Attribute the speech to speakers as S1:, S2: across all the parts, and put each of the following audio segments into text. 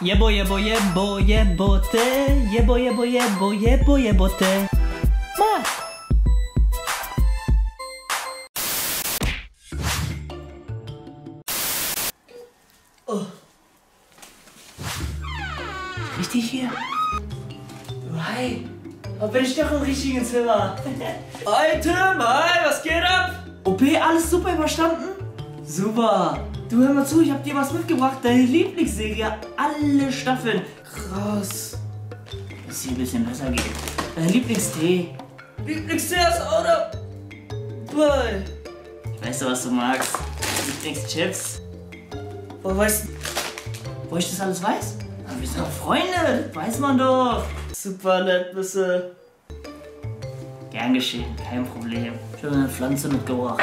S1: Jebo, jebo, jebo, jebote. Jebo, jebo, jebo, jebo, jebote. Masz. Richtig hier?
S2: Hi. Da bin ich doch im richtigen Zimmer. Hi Tim, hi, was geht ab? OP, alles super überstanden? Super. Du hör mal zu, ich hab dir was mitgebracht. Deine Lieblingsserie, alle Staffeln. Krass.
S1: Dass hier ein bisschen besser geht.
S2: Dein Lieblingstee. Lieblingstee aus Auto. Toll.
S1: Weißt du, was du magst? Lieblingschips.
S2: Woher weißt
S1: Wo ich das alles weiß? Aber wir sind doch Freunde, weiß man doch.
S2: Super nett, bist du.
S1: Gern geschehen, kein Problem. Ich habe eine Pflanze mitgebracht.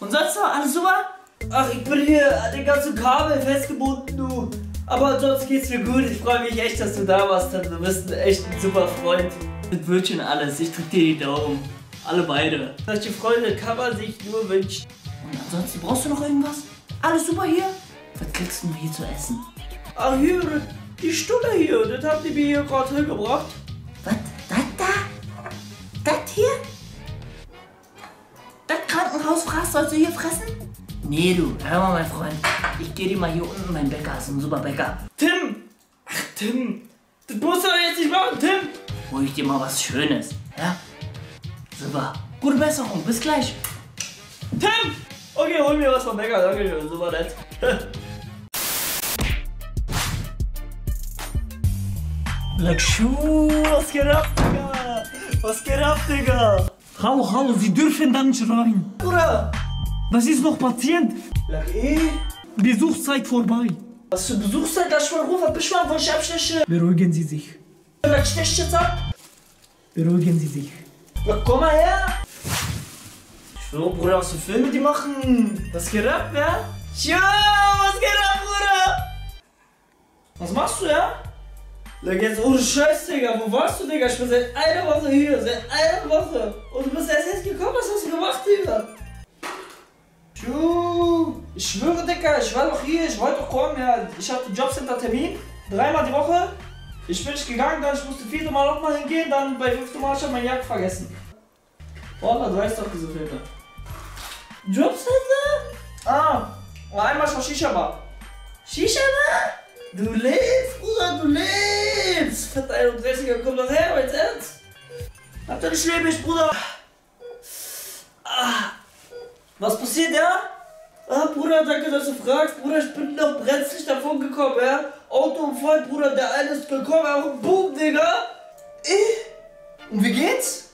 S1: Und sonst noch alles super?
S2: Ach, ich bin hier an den ganzen Kabel festgebunden, du. Aber ansonsten geht's mir gut. Ich freue mich echt, dass du da warst. Du bist ein echt ein super Freund.
S1: Wird schon alles. Ich drück dir die Daumen. Alle beide.
S2: Solche Freunde kann man sich nur wünschen.
S1: Und ansonsten brauchst du noch irgendwas? Alles super hier? Was kriegst du hier zu essen?
S2: Ach, hier, die Stulle hier, das habt ihr mir hier gerade hingebracht.
S1: Was? Das da? Das hier? Das Krankenhausfraß sollst du hier fressen? Nee, du, hör mal, mein Freund. Ich geh dir mal hier unten meinen Bäcker, ist ein super Bäcker.
S2: Tim! Ach, Tim! Das musst du doch jetzt nicht machen, Tim!
S1: Hol ich dir mal was Schönes, ja? Super. Gute Besserung, bis gleich.
S2: Tim! Okay, hol mir was vom Bäcker, danke schön, super nett. Lakshu, was geht ab, Digga? Was geht ab, Digga?
S3: Hau, hau, Sie dürfen da nicht rein.
S2: Bruder!
S3: Was ist noch passiert?
S2: Lak eh?
S3: Besuchszeit vorbei.
S2: Was für Besuchszeit, lass mal rufen, bis mal, wo ich absteche.
S3: Beruhigen Sie sich.
S2: Lak, stech jetzt ab.
S3: Beruhigen Sie sich.
S2: Lak, komm mal her. Ich schwöre, Bruder, was für Filme die machen. Was geht ab, ja? Ja, was geht ab, Bruder? Was machst du, ja? Lak, jetzt ohne Scheiß, Digga. Wo warst du, Digga? Ich bin seit einer Woche hier, seit einer Woche. Und du bist erst jetzt gekommen, was hast du gemacht, Digga? Tschu, ich schwöre, Digga, ich war doch hier, ich wollte doch kommen, ja. Ich hatte Jobcenter-Termin, dreimal die Woche. Ich bin nicht gegangen, dann ich musste vierte Mal nochmal hingehen, dann bei fünften Mal ich hab meine Jagd vergessen. Wallah, du weißt doch diese Filme. Jobcenter? Ah, und einmal schon Shisha-Bar. Shisha-Bar? Du lebst, Bruder, du lebst! Fett 31er, komm doch her, mein Ernst! Natürlich lebe ich, Bruder! Ah. Was passiert, ja? Ah, Bruder, danke, dass du fragst. Bruder, ich bin noch brenzlig davon gekommen, ja? Autounfall, Bruder, der eine ist gekommen, auch Boom, Digga! Eh? Und wie geht's?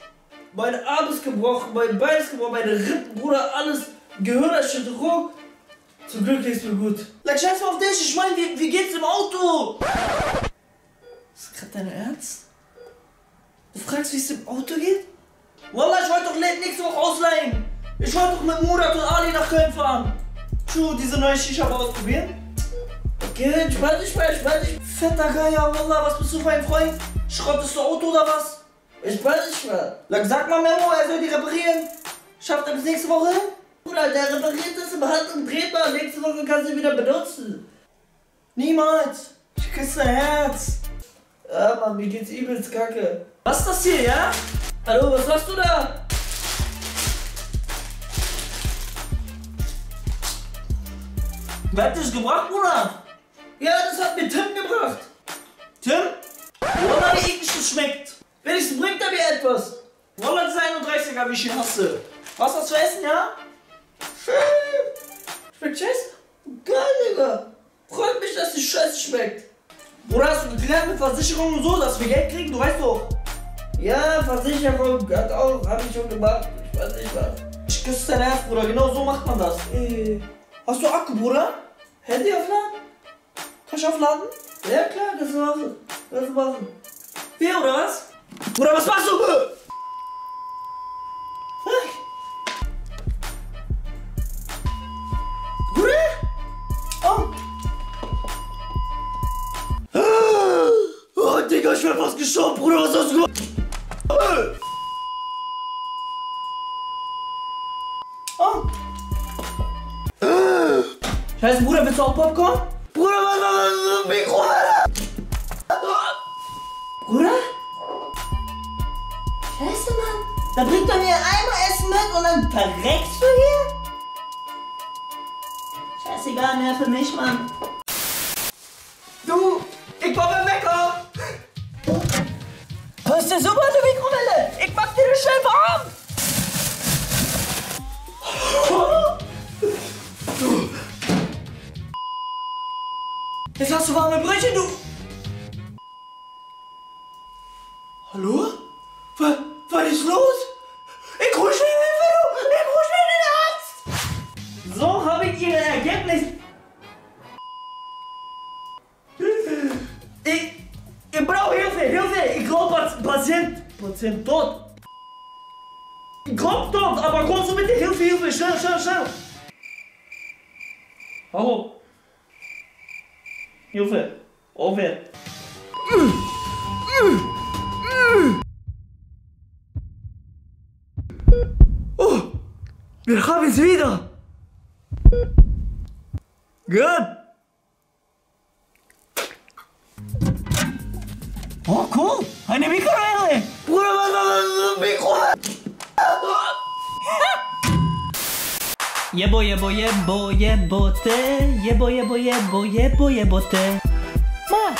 S2: Mein Arm ist gebrochen, mein Bein ist gebrochen, meine Rippen, Bruder, alles. Gehirnerschütterung. Zum Glück geht's mir gut. Like, scheiß mal auf dich, ich meine, wie, wie geht's im Auto? Ist grad dein Ernst? Du fragst, wie es im Auto geht? Wallah, ich wollte doch nächste Woche ausleihen. Ich wollte doch mit Murat und Ali nach Köln fahren. Schuh, diese neue Shisha-Bar ausprobieren. Okay, ich weiß nicht mehr, ich weiß nicht. Fetter Geier, Wallah, was bist du für ein Freund? Schrottest du Auto oder was? Ich weiß nicht mehr. Sag mal Memo, er soll die reparieren. Schafft er bis nächste Woche? Bruder, der repariert das im Hand und dreht mal. Nächste Woche kannst du ihn wieder benutzen. Niemals. Ich küsse dein Herz. Ja, Mann, mir geht's übelst kacke. Was ist das hier, ja? Hallo, was machst du da? Wer hat das gebracht, Bruder? Ja, das hat mir Tim gebracht. Tim? Wallah, wie eklig das schmeckt. Wenigstens bringt er mir etwas. Wallah, das ist 31er, wie ich ihn hasse. Was hast du zu essen, ja? Schmeckt scheiße? Geil, Digga. Freut mich, dass die Scheiße schmeckt. Bruder, hast du geklärt mit Versicherung und so, dass wir Geld kriegen? Du weißt doch. Ja, Versicherung hat auch, hab ich schon gemacht. Ich weiß nicht was. Ich küsse dein Herz, Bruder. Genau so macht man das. Äh, hast du Akku, Bruder? Handy aufladen? Kannst du aufladen? Ja, klar, kannst du machen. Kannst du machen. Hier, oder was? Bruder, was machst du? ich hab was geschoben, Bruder, was hast du gemacht? Oh. Scheiße, Bruder, willst du auch Popcorn? Bruder, was war das? Mikro, Alter! Bruder? Scheiße, Mann. Da bringt er mir einmal Essen mit und dann verreckst du hier? Scheißegal mehr für mich, Mann. Hast du warme Brötchen, du. Hallo? Was, was ist los? Ich hol schnell Hilfe, du! Ich hol schnell den Arzt! So habe ich Ihr Ergebnis. Ich, ich brauche Hilfe, Hilfe! Ich glaube, Patient, Patient tot. Ich glaube tot, aber kommst du bitte Hilfe, Hilfe, schnell, schnell, schnell! Hallo? Hilfe! Over! Oh! Wir haben es wieder! Gut!
S3: Oh, cool. Eine Mikrowelle.
S2: Bruder, was war das Mikrowelle?
S1: Jebo, jebo, jebo, jebote. Jebo, jebo, jebo, jebo, jebote. Ma,